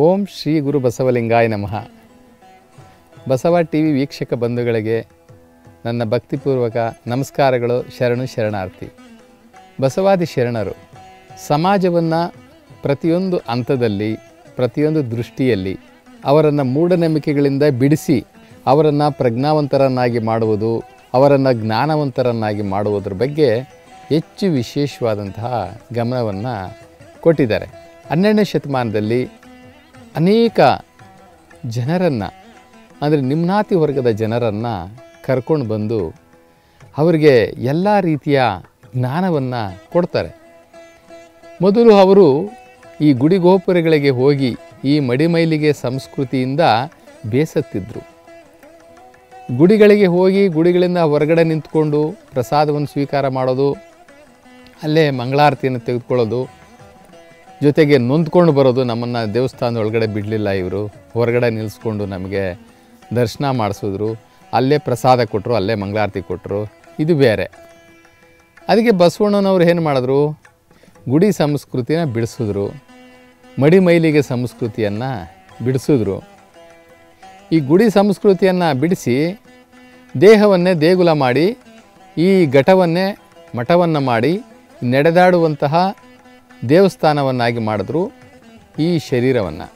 ಓಂ ಶ್ರೀ ಗುರು ಬಸವಲಿಂಗಾಯ ನಮಃ. Basava T V ವೀಕ್ಷಕ ಬಂಧುಗಳಿಗೆ ನನ್ನ ಭಕ್ತಿಪೂರ್ವಕ ನಮಸ್ಕಾರಗಳು, ಶರಣು ಶರಣಾರ್ಥಿ. ಬಸವಾದಿ ಶರಣರು, ಸಮಾಜವನ್ನು ಪ್ರತಿಯೊಂದು ಹಂತದಲ್ಲಿ, ಪ್ರತಿಯೊಂದು ದೃಷ್ಟಿಯಲ್ಲಿ ಅವರನ್ನು ಮೂಢನಂಬಿಕೆಗಳಿಂದ ಬಿಡಿಸಿ ಅವರನ್ನು ಪ್ರಜ್ಞಾವಂತರನ್ನಾಗಿ ಮಾಡುವುದು, ಅವರನ್ನು ಜ್ಞಾನವಂತರನ್ನಾಗಿ ಮಾಡುವುದರ ಬಗ್ಗೆ ಹೆಚ್ಚು ವಿಶೇಷವಾದಂತಹ ಗಮನವನ್ನು ಕೊಟ್ಟಿದ್ದಾರೆ. ಹನ್ನೆರಡನೇ ಶತಮಾನದಲ್ಲಿ ಅನೇಕ ಜನರನ್ನು, ಅಂದರೆ ನಿಮ್ನಾತಿ ವರ್ಗದ ಜನರನ್ನು ಕರ್ಕೊಂಡು ಬಂದು ಅವರಿಗೆ ಎಲ್ಲ ರೀತಿಯ ಜ್ಞಾನವನ್ನು ಕೊಡ್ತಾರೆ. ಮೊದಲು ಅವರು ಈ ಗುಡಿ ಗೋಪುರಗಳಿಗೆ ಹೋಗಿ ಈ ಮಡಿಮೈಲಿಗೆ ಸಂಸ್ಕೃತಿಯಿಂದ ಬೇಸತ್ತಿದ್ದರು ಗುಡಿಗಳಿಗೆ ಹೋಗಿ ಗುಡಿಗಳಿಂದ ಹೊರಗಡೆ ನಿಂತ್ಕೊಂಡು ಪ್ರಸಾದವನ್ನು ಸ್ವೀಕಾರ ಮಾಡೋದು, ಅಲ್ಲೇ ಮಂಗಳಾರತಿಯನ್ನು ತೆಗೆದುಕೊಳ್ಳೋದು ಜೊತೆಗೆ ನೊಂದ್ಕೊಂಡು ಬರೋದು ನಮ್ಮನ್ನು ದೇವಸ್ಥಾನದ ಒಳಗಡೆ ಬಿಡಲಿಲ್ಲ ಇವರು. ಹೊರಗಡೆ ನಿಲ್ಲಿಸ್ಕೊಂಡು ನಮಗೆ ದರ್ಶನ ಮಾಡಿಸಿದ್ರು. ಅಲ್ಲೇ ಪ್ರಸಾದ ಕೊಟ್ಟರು ಅಲ್ಲೇ ಮಂಗಳಾರತಿ ಕೊಟ್ಟರು ಇದು ಬೇರೆ. ಅದಕ್ಕೆ ಬಸವಣ್ಣನವ್ರು ಏನು ಮಾಡಿದ್ರು? ಗುಡಿ ಸಂಸ್ಕೃತಿನ ಬಿಡಿಸಿದ್ರು. ಮಡಿಮೈಲಿಗೆ ಸಂಸ್ಕೃತಿಯನ್ನು ಬಿಡಿಸಿದ್ರು. ಈ ಗುಡಿ ಸಂಸ್ಕೃತಿಯನ್ನು ಬಿಡಿಸಿ ದೇಹವನ್ನೇ ದೇಗುಲ ಮಾಡಿ, ಈ ಘಟವನ್ನೇ ಮಠವನ್ನು ಮಾಡಿ, ನಡೆದಾಡುವಂತಹ ದೇವಸ್ಥಾನವನ್ನಾಗಿ ಮಾಡಿದ್ರು ಈ ಶರೀರವನ್ನು.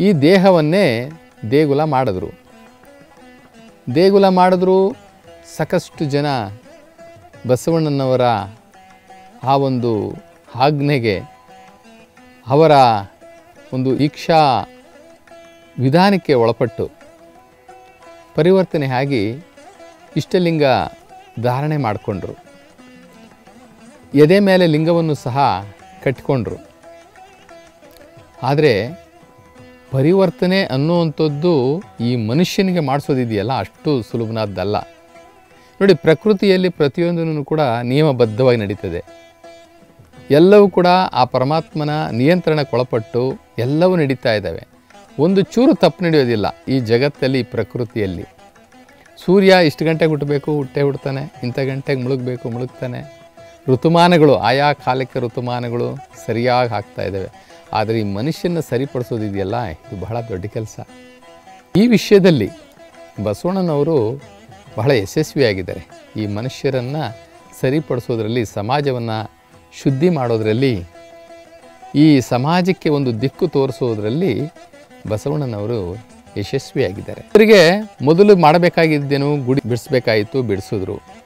ಈ ದೇಹವನ್ನೇ ದೇಗುಲ ಮಾಡಿದ್ರು. ದೇಗುಲ ಮಾಡಿದ್ರು ಸಾಕಷ್ಟು ಜನ ಬಸವಣ್ಣನವರ ಆ ಒಂದು ಆಜ್ಞೆಗೆ, ಅವರ ಒಂದು ಇಕ್ಷಾ ವಿಧಾನಕ್ಕೆ ಒಳಪಟ್ಟು ಪರಿವರ್ತನೆ ಆಗಿ ಇಷ್ಟಲಿಂಗ ಧಾರಣೆ ಮಾಡಿಕೊಂಡ್ರು. ಎದೆ ಮೇಲೆ ಲಿಂಗವನ್ನು ಸಹ ಕಟ್ಕೊಂಡ್ರು ಆದರೆ ಪರಿವರ್ತನೆ ಅನ್ನುವಂಥದ್ದು ಈ ಮನುಷ್ಯನಿಗೆ ಮಾಡಿಸೋದಿದೆಯಲ್ಲ, ಅಷ್ಟು ಸುಲಭನಾದ್ದಲ್ಲ. ನೋಡಿ, ಪ್ರಕೃತಿಯಲ್ಲಿ ಪ್ರತಿಯೊಂದನ್ನು ಕೂಡ ನಿಯಮಬದ್ಧವಾಗಿ ನಡೀತದೆ. ಎಲ್ಲವೂ ಕೂಡ ಆ ಪರಮಾತ್ಮನ ನಿಯಂತ್ರಣಕ್ಕೊಳಪಟ್ಟು ಎಲ್ಲವೂ ನಡೀತಾ ಇದ್ದಾವೆ. ಒಂದು ಚೂರು ತಪ್ಪು ನಡೆಯೋದಿಲ್ಲ ಈ ಜಗತ್ತಲ್ಲಿ ಪ್ರಕೃತಿಯಲ್ಲಿ. ಸೂರ್ಯ ಇಷ್ಟು ಗಂಟೆಗೆ ಹುಟ್ಟಬೇಕು, ಹುಟ್ಟೆ ಹುಡ್ತಾನೆ. ಇಂಥ ಗಂಟೆಗೆ ಮುಳುಗಬೇಕು, ಮುಳುಗ್ತಾನೆ. ಋತುಮಾನಗಳು, ಆಯಾ ಕಾಲಕ್ಕೆ ಋತುಮಾನಗಳು ಸರಿಯಾಗಿ ಆಗ್ತಾ ಇದ್ದಾವೆ. ಆದರೆ ಈ ಮನುಷ್ಯನ ಸರಿಪಡಿಸೋದಿದೆಯಲ್ಲ ಇದು ಬಹಳ ದೊಡ್ಡ ಕೆಲಸ. ಈ ವಿಷಯದಲ್ಲಿ ಬಸವಣ್ಣನವರು ಬಹಳ ಯಶಸ್ವಿಯಾಗಿದ್ದಾರೆ. ಈ ಮನುಷ್ಯರನ್ನು ಸರಿಪಡಿಸೋದ್ರಲ್ಲಿ, ಸಮಾಜವನ್ನು ಶುದ್ಧಿ ಮಾಡೋದರಲ್ಲಿ, ಈ ಸಮಾಜಕ್ಕೆ ಒಂದು ದಿಕ್ಕು ತೋರಿಸೋದ್ರಲ್ಲಿ ಬಸವಣ್ಣನವರು ಯಶಸ್ವಿಯಾಗಿದ್ದಾರೆ. ಅವರಿಗೆ ಮೊದಲು ಮಾಡಬೇಕಾಗಿದ್ದೇನು, ಗುಡಿ ಬಿಡಿಸ್ಬೇಕಾಯಿತು, ಬಿಡಿಸಿದ್ರು.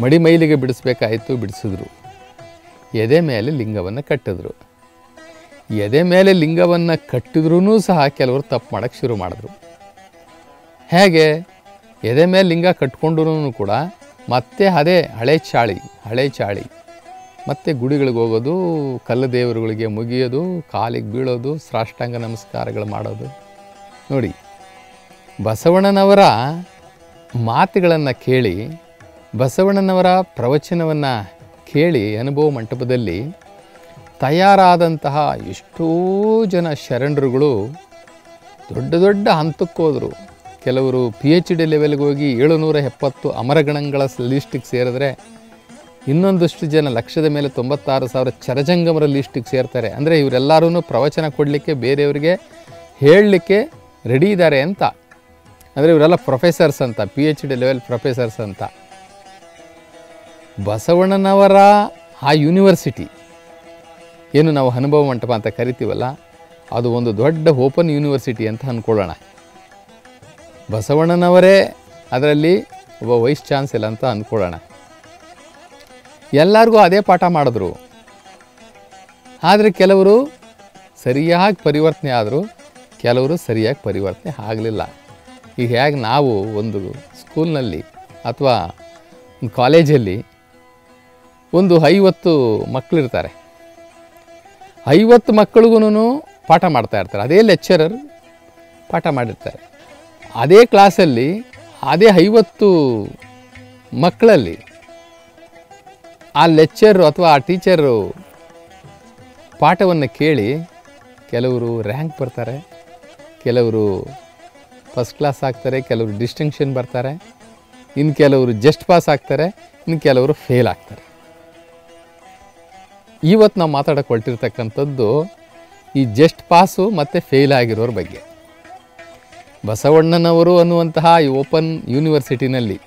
ಮಡಿ ಮೈಲಿಗೆ ಬಿಡಿಸ್ಬೇಕಾಯಿತು, ಬಿಡಿಸಿದ್ರು. ಎದೆ ಮೇಲೆ ಲಿಂಗವನ್ನು ಕಟ್ಟಿದ್ರು. ಎದೆ ಮೇಲೆ ಲಿಂಗವನ್ನು ಕಟ್ಟಿದ್ರೂ ಸಹ ಕೆಲವರು ತಪ್ಪು ಮಾಡೋಕ್ಕೆ ಶುರು ಮಾಡಿದ್ರು. ಹೇಗೆ? ಎದೆ ಮೇಲೆ ಲಿಂಗ ಕಟ್ಕೊಂಡ್ರೂ ಕೂಡ ಮತ್ತೆ ಅದೇ ಹಳೆ ಚಾಳಿ ಹಳೆ ಚಾಳಿ. ಮತ್ತೆ ಗುಡಿಗಳಿಗೆ ಹೋಗೋದು, ಕಲ್ಲು ದೇವರುಗಳಿಗೆ ಮುಗಿಯೋದು, ಕಾಲಿಗೆ ಬೀಳೋದು, ಸಾಷ್ಟಾಂಗ ನಮಸ್ಕಾರಗಳು ಮಾಡೋದು. ನೋಡಿ, ಬಸವಣ್ಣನವರ ಮಾತುಗಳನ್ನು ಕೇಳಿ ಬಸವಣ್ಣನವರ ಪ್ರವಚನವನ್ನು ಕೇಳಿ ಅನುಭವ ಮಂಟಪದಲ್ಲಿ ತಯಾರಾದಂತಹ ಎಷ್ಟೋ ಜನ ಶರಣರುಗಳು ದೊಡ್ಡ ದೊಡ್ಡ ಹಂತಕ್ಕೆ ಹೋದರು. ಕೆಲವರು ಪಿ ಎಚ್ ಡಿ ಲೆವೆಲ್ಗೆ ಹೋಗಿ ಏಳುನೂರ ಎಪ್ಪತ್ತು ಅಮರಗಣಗಳ ಲಿಸ್ಟಿಗೆ ಸೇರಿದ್ರೆ ಇನ್ನೊಂದಷ್ಟು ಜನ ಲಕ್ಷದ ಮೇಲೆ ತೊಂಬತ್ತಾರು ಸಾವಿರ ಚರಜಂಗಮರ ಲಿಸ್ಟಿಗೆ ಸೇರ್ತಾರೆ. ಅಂದರೆ ಇವರೆಲ್ಲರೂ ಪ್ರವಚನ ಕೊಡಲಿಕ್ಕೆ ಬೇರೆಯವರಿಗೆ ಹೇಳಲಿಕ್ಕೆ ರೆಡಿ ಇದ್ದಾರೆ ಅಂತ. ಅಂದರೆ ಇವರೆಲ್ಲ ಪ್ರೊಫೆಸರ್ಸ್ ಅಂತ P H D level professors ಅಂತ. ಬಸವಣ್ಣನವರ ಆ ಯೂನಿವರ್ಸಿಟಿ. ಏನು ನಾವು ಅನುಭವ ಮಂಟಪ ಅಂತ ಕರಿತೀವಲ್ಲ, ಅದು ಒಂದು ದೊಡ್ಡ ಓಪನ್ ಯೂನಿವರ್ಸಿಟಿ ಅಂತ ಅಂದ್ಕೊಳ್ಳೋಣ ಬಸವಣ್ಣನವರೇ ಅದರಲ್ಲಿ ಒಬ್ಬ ವೈಸ್ ಚಾನ್ಸಲರ್ ಅಂತ ಅಂದ್ಕೊಳ್ಳೋಣ ಎಲ್ಲರಿಗೂ ಅದೇ ಪಾಠ ಮಾಡಿದ್ರು. ಆದರೆ ಕೆಲವರು ಸರಿಯಾಗಿ ಪರಿವರ್ತನೆ ಆದರೂ, ಕೆಲವರು ಸರಿಯಾಗಿ ಪರಿವರ್ತನೆ ಆಗಲಿಲ್ಲ. ಈಗ ಹೇಗೆ ನಾವು ಒಂದು ಸ್ಕೂಲ್ನಲ್ಲಿ ಅಥವಾ ಕಾಲೇಜಲ್ಲಿ ಒಂದು ಐವತ್ತು ಮಕ್ಕಳಿರ್ತಾರೆ ಐವತ್ತು ಮಕ್ಕಳಿಗೂ ಪಾಠ ಮಾಡ್ತಾ ಇರ್ತಾರೆ. ಅದೇ ಲೆಕ್ಚರರ್ ಪಾಠ ಮಾಡಿರ್ತಾರೆ. ಅದೇ ಕ್ಲಾಸಲ್ಲಿ ಅದೇ ಐವತ್ತು ಮಕ್ಕಳಲ್ಲಿ ಆ ಲೆಕ್ಚರು ಅಥವಾ ಆ ಟೀಚರು ಪಾಠವನ್ನು ಕೇಳಿ ಕೆಲವರು ರ್ಯಾಂಕ್ ಬರ್ತಾರೆ, ಕೆಲವರು ಫಸ್ಟ್ ಕ್ಲಾಸ್ ಆಗ್ತಾರೆ, ಕೆಲವರು ಡಿಸ್ಟಿಂಕ್ಷನ್ ಬರ್ತಾರೆ ಇನ್ನು ಕೆಲವರು ಜಸ್ಟ್ ಪಾಸ್ ಆಗ್ತಾರೆ ಇನ್ನು ಕೆಲವರು ಫೇಲ್ ಆಗ್ತಾರೆ. ಇವತ್ತು ನಾವು ಮಾತಾಡಕ್ಕೆ ಹೊರಟಿರ್ತಕ್ಕಂಥದ್ದು ಈ ಜಸ್ಟ್ ಪಾಸು ಮತ್ತು ಫೇಲ್ ಆಗಿರೋರ ಬಗ್ಗೆ. ಬಸವಣ್ಣನವರು ಅನ್ನುವಂತಹ ಈ ಓಪನ್ ಯೂನಿವರ್ಸಿಟಿನಲ್ಲಿ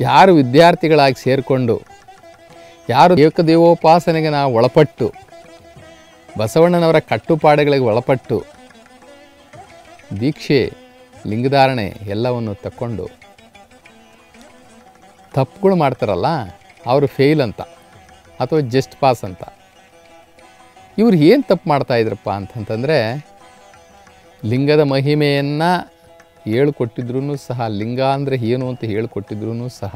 ಯಾರು ವಿದ್ಯಾರ್ಥಿಗಳಾಗಿ ಸೇರಿಕೊಂಡು, ಯಾರು ಏಕದೇವೋಪಾಸನೆಗೆ ನಾವು ಒಳಪಟ್ಟು, ಬಸವಣ್ಣನವರ ಕಟ್ಟುಪಾಡುಗಳಿಗೆ ಒಳಪಟ್ಟು, ದೀಕ್ಷೆ, ಲಿಂಗಧಾರಣೆ ಎಲ್ಲವನ್ನು ತಕ್ಕೊಂಡು ತಪ್ಪುಗಳು ಮಾಡ್ತಾರಲ್ಲ, ಅವರು ಫೇಲ್ ಅಂತ. ಅಥವಾ ಜಸ್ಟ್ ಪಾಸ್ ಅಂತ. ಇವ್ರು ಏನು ತಪ್ಪು ಮಾಡ್ತಾಯಿದ್ರಪ್ಪ ಅಂತಂತಂದರೆ, ಲಿಂಗದ ಮಹಿಮೆಯನ್ನು ಹೇಳ್ಕೊಟ್ಟಿದ್ರು ಸಹ, ಲಿಂಗ ಅಂದರೆ ಏನು ಅಂತ ಹೇಳ್ಕೊಟ್ಟಿದ್ರು ಸಹ,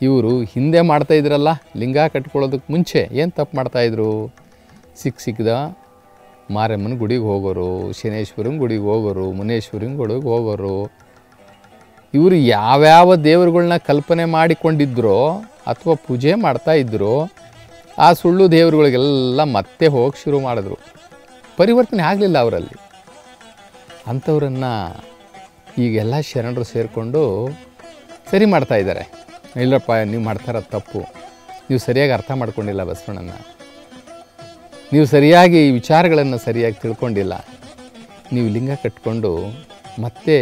ಇವರು ಹಿಂದೆ ಮಾಡ್ತಾಯಿದ್ರಲ್ಲ ಲಿಂಗ ಕಟ್ಕೊಳ್ಳೋದಕ್ಕೆ ಮುಂಚೆ ಏನು ತಪ್ಪು ಮಾಡ್ತಾಯಿದ್ರು ಸಿಕ್ಕ ಸಿಕ್ಕದ ಮಾರಮ್ಮನ ಗುಡಿಗೆ ಹೋಗೋರು, ಶನೇಶ್ವರನ ಗುಡಿಗೆ ಹೋಗೋರು, ಮುನೇಶ್ವರನ ಗುಡಿಗೆ ಹೋಗೋರು, ಇವರು ಯಾವ್ಯಾವ ದೇವರುಗಳನ್ನ ಕಲ್ಪನೆ ಮಾಡಿಕೊಂಡಿದ್ರೋ ಅಥವಾ ಪೂಜೆ ಮಾಡ್ತಾ ಇದ್ದರು ಆ ಸುಳ್ಳು ದೇವರುಗಳಿಗೆಲ್ಲ ಮತ್ತೆ ಹೋಗಿ ಶುರು ಮಾಡಿದ್ರು. ಪರಿವರ್ತನೆ ಆಗಲಿಲ್ಲ ಅವರಲ್ಲಿ. ಅಂಥವ್ರನ್ನು ಈಗೆಲ್ಲ ಶರಣರು ಸೇರಿಕೊಂಡು ಸರಿ ಮಾಡ್ತಾ ಇದ್ದಾರೆ. ಇಲ್ಲಪ್ಪ, ನೀವು ಮಾಡ್ತಾರ ತಪ್ಪು. ನೀವು ಸರಿಯಾಗಿ ಅರ್ಥ ಮಾಡ್ಕೊಂಡಿಲ್ಲ ಬಸವಣ್ಣನ. ನೀವು ಸರಿಯಾಗಿ ಈ ವಿಚಾರಗಳನ್ನು ಸರಿಯಾಗಿ ತಿಳ್ಕೊಂಡಿಲ್ಲ. ನೀವು ಲಿಂಗ ಕಟ್ಕೊಂಡು ಮತ್ತೆ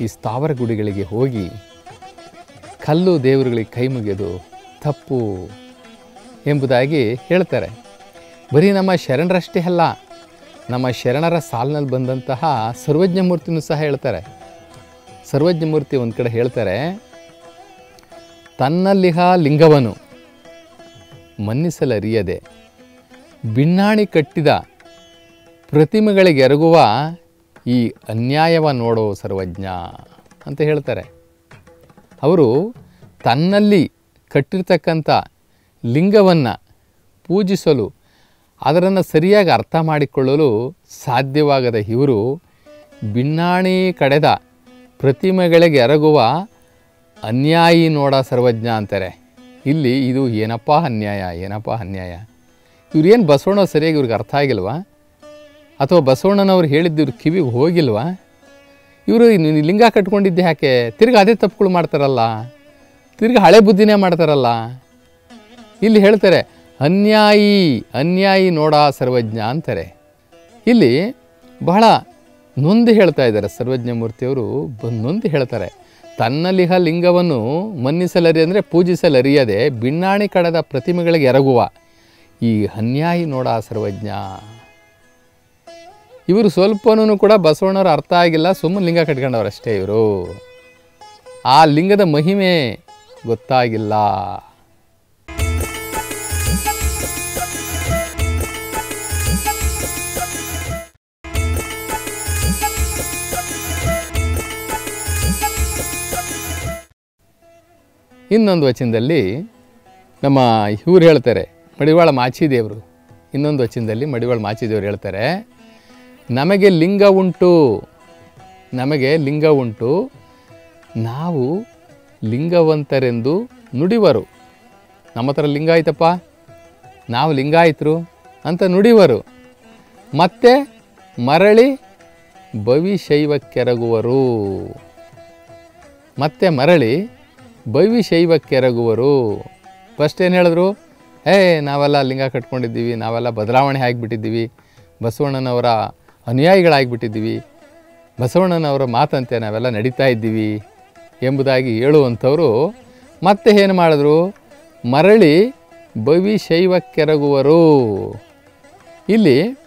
ಈ ಸ್ಥಾವರ ಗುಡಿಗಳಿಗೆ ಹೋಗಿ ಕಲ್ಲು ದೇವರುಗಳಿಗೆ ಕೈ ಮುಗಿಯೋದು ತಪ್ಪು ಎಂಬುದಾಗಿ ಹೇಳ್ತಾರೆ. ಬರೀ ನಮ್ಮ ಶರಣರಷ್ಟೇ ಅಲ್ಲ, ನಮ್ಮ ಶರಣರ ಸಾಲಿನಲ್ಲಿ ಬಂದಂತಹ ಸರ್ವಜ್ಞ ಮೂರ್ತಿನೂ ಸಹ ಹೇಳ್ತಾರೆ. ಸರ್ವಜ್ಞ ಮೂರ್ತಿ ಒಂದು ಕಡೆ ಹೇಳ್ತಾರೆ, ತನ್ನಲ್ಲಿಹ ಲಿಂಗವನು ಮನ್ನಿಸಲರಿಯದೆ. ಬಿನ್ನಾಣಿ ಕಟ್ಟಿದ ಪ್ರತಿಮೆಗಳಿಗೆ ಎರಗುವ ಈ ಅನ್ಯಾಯವ ನೋಡೋ ಸರ್ವಜ್ಞ, ಅಂತ ಹೇಳ್ತಾರೆ. ಅವರು ತನ್ನಲ್ಲಿ ಕಟ್ಟಿರ್ತಕ್ಕಂಥ ಲಿಂಗವನ್ನು ಪೂಜಿಸಲು, ಅದರನ್ನು ಸರಿಯಾಗಿ ಅರ್ಥ ಮಾಡಿಕೊಳ್ಳಲು ಸಾಧ್ಯವಾಗದ ಇವರು ಬಿನ್ನಾಣಿ ಕಡೆದ ಪ್ರತಿಮೆಗಳಿಗೆ ಎರಗುವ ಅನ್ಯಾಯಿ ನೋಡ ಸರ್ವಜ್ಞ ಅಂತಾರೆ. ಇಲ್ಲಿ ಇದು ಏನಪ್ಪ ಅನ್ಯಾಯ ಏನಪ್ಪ ಅನ್ಯಾಯ? ಇವ್ರೇನು ಬಸವಣ್ಣ ಸರಿಯಾಗಿ ಇವ್ರಿಗೆ ಅರ್ಥ ಆಗಿಲ್ವಾ? ಅಥವಾ ಬಸವಣ್ಣನವ್ರು ಹೇಳಿದ್ದು ಇವ್ರ ಕಿವಿಗೆ ಹೋಗಿಲ್ವಾ? ಇವರು ಲಿಂಗ ಕಟ್ಕೊಂಡಿದ್ದೆ ಯಾಕೆ? ತಿರ್ಗಿ ಅದೇ ತಪ್ಪುಗಳು ಮಾಡ್ತಾರಲ್ಲ? ತಿರ್ಗಿ ಹಳೆ ಬುದ್ಧಿನೇ ಮಾಡ್ತಾರಲ್ಲ? ಇಲ್ಲಿ ಹೇಳ್ತಾರೆ, ಅನ್ಯಾಯಿ ಅನ್ಯಾಯಿ ನೋಡ ಸರ್ವಜ್ಞ ಅಂತಾರೆ. ಇಲ್ಲಿ ಬಹಳ ನೊಂದು ಹೇಳ್ತಾ ಇದ್ದಾರೆ ಸರ್ವಜ್ಞ ಮೂರ್ತಿಯವರು, ನೊಂದು ಹೇಳ್ತಾರೆ ತನ್ನಲಿಹ ಲಿಂಗವನ್ನು ಮನ್ನಿಸಲರಿ ಅಂದರೆ ಪೂಜಿಸಲರಿಯದೆ ಬಿಣ್ಣಾಣಿ ಕಡದ ಪ್ರತಿಮೆಗಳಿಗೆ ಎರಗುವ. ಈ ಅನ್ಯಾಯಿ ನೋಡ ಸರ್ವಜ್ಞ. ಇವರು ಸ್ವಲ್ಪನೂ ಕೂಡ ಬಸವಣ್ಣವ್ರು ಅರ್ಥ ಆಗಿಲ್ಲ, ಸುಮ್ಮನೆ ಲಿಂಗ ಕಟ್ಕೊಂಡವ್ರು ಅಷ್ಟೇ ಇವರು. ಆ ಲಿಂಗದ ಮಹಿಮೆ ಗೊತ್ತಾಗಿಲ್ಲ. ಇನ್ನೊಂದು ವಚನದಲ್ಲಿ ನಮ್ಮ ಇವ್ರು ಹೇಳ್ತಾರೆ, ಮಡಿವಾಳ ಮಾಚಿದೇವರು. ಇನ್ನೊಂದು ವಚನದಲ್ಲಿ ಮಡಿವಾಳ ಮಾಚಿದೇವರು ಹೇಳ್ತಾರೆ ನಮಗೆ ಲಿಂಗ ಉಂಟು. ನಮಗೆ ಲಿಂಗ ಉಂಟು. ನಾವು ಲಿಂಗವಂತರೆಂದು ನುಡಿವರು. ನಮ್ಮ ಹತ್ರ ಲಿಂಗ ಆಯ್ತಪ್ಪ. ನಾವು ಲಿಂಗಾಯಿತರು ಅಂತ ನುಡಿವರು. ಮತ್ತೆ ಮರಳಿ ಭವಿಶೈವಕ್ಕೆರಗುವರು ಮತ್ತೆ ಮರಳಿ ಭವಿಶೈವಕ್ಕೆರಗುವರು ಫಸ್ಟ್ ಏನು ಹೇಳಿದ್ರು? ಏ, ನಾವೆಲ್ಲ ಲಿಂಗ ಕಟ್ಕೊಂಡಿದ್ದೀವಿ, ನಾವೆಲ್ಲ ಬದಲಾವಣೆ ಆಗಿಬಿಟ್ಟಿದ್ದೀವಿ. ಬಸವಣ್ಣನವರ ಅನುಯಾಯಿಗಳಾಗಿಬಿಟ್ಟಿದ್ದೀವಿ. ಬಸವಣ್ಣನವರ ಮಾತಂತೆ ನಾವೆಲ್ಲ ನಡೀತಾ ಇದ್ದೀವಿ ಎಂಬುದಾಗಿ ಹೇಳುವಂಥವರು ಮತ್ತೆ ಏನು ಮಾಡಿದ್ರು? ಮರಳಿ ಭವಿಶೈವಕ್ಕೆರಗುವರು ಇಲ್ಲಿ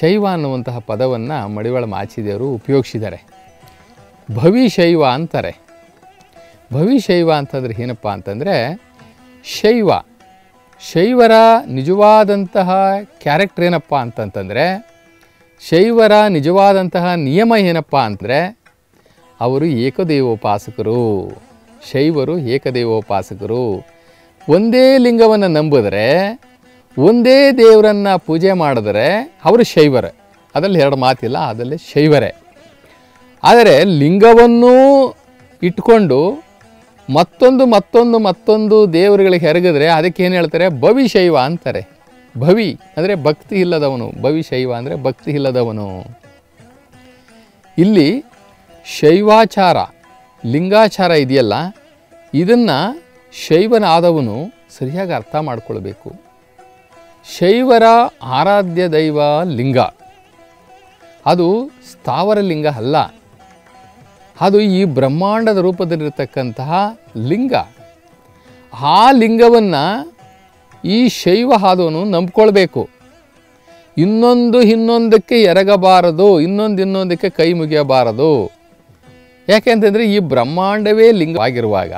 ಶೈವ ಅನ್ನುವಂತಹ ಪದವನ್ನು ಮಡಿವಾಳ ಮಾಚಿದೇವರು ಉಪಯೋಗಿಸಿದ್ದಾರೆ. ಭವಿಶೈವ ಅಂತಾರೆ. ಭವಿಶೈವ ಅಂತಂದ್ರೆ ಏನಪ್ಪ ಅಂತಂದರೆ ಶೈವ. ಶೈವರ ನಿಜವಾದಂತಹ ಕ್ಯಾರೆಕ್ಟರ್ ಏನಪ್ಪ ಅಂತಂತಂದರೆ ಶೈವರ ನಿಜವಾದಂತಹ ನಿಯಮ ಏನಪ್ಪ ಅಂದರೆ, ಅವರು ಏಕದೇವೋಪಾಸಕರು. ಶೈವರು ಏಕದೇವೋಪಾಸಕರು. ಒಂದೇ ಲಿಂಗವನ್ನು ನಂಬಿದ್ರೆ, ಒಂದೇ ದೇವರನ್ನು ಪೂಜೆ ಮಾಡಿದ್ರೆ ಅವರು ಶೈವರೇ. ಅದರಲ್ಲಿ ಎರಡು ಮಾತಿಲ್ಲ, ಅದರಲ್ಲಿ ಶೈವರೇ. ಆದರೆ ಲಿಂಗವನ್ನು ಇಟ್ಕೊಂಡು ಮತ್ತೊಂದು ಮತ್ತೊಂದು ಮತ್ತೊಂದು ದೇವರುಗಳಿಗೆ ಹೆರಗಿದ್ರೆ ಅದಕ್ಕೆ ಏನು ಹೇಳ್ತಾರೆ? ಭವಿಶೈವ ಅಂತಾರೆ. ಭವಿ ಅಂದರೆ ಭಕ್ತಿ ಇಲ್ಲದವನು, ಭವಿ ಶೈವ ಅಂದರೆ ಭಕ್ತಿ ಇಲ್ಲದವನು. ಇಲ್ಲಿ ಶೈವಾಚಾರ, ಲಿಂಗಾಚಾರ ಇದೆಯಲ್ಲ, ಇದನ್ನು ಶೈವನಾದವನು ಸರಿಯಾಗಿ ಅರ್ಥ ಮಾಡಿಕೊಳ್ಬೇಕು. ಶೈವರ ಆರಾಧ್ಯ ದೈವ ಲಿಂಗ. ಅದು ಸ್ಥಾವರ ಲಿಂಗ ಅಲ್ಲ. ಅದು ಈ ಬ್ರಹ್ಮಾಂಡದ ರೂಪದಲ್ಲಿರತಕ್ಕಂತಹ ಲಿಂಗ. ಆ ಲಿಂಗವನ್ನು ಈ ಶೈವ ಹಾದವನು ನಂಬ್ಕೊಳ್ಬೇಕು. ಇನ್ನೊಂದು ಇನ್ನೊಂದಕ್ಕೆ ಎರಗಬಾರದು, ಇನ್ನೊಂದು ಇನ್ನೊಂದಕ್ಕೆ ಕೈ ಮುಗಿಯಬಾರದು. ಯಾಕೆಂತಂದರೆ ಈ ಬ್ರಹ್ಮಾಂಡವೇ ಲಿಂಗವಾಗಿರುವಾಗ,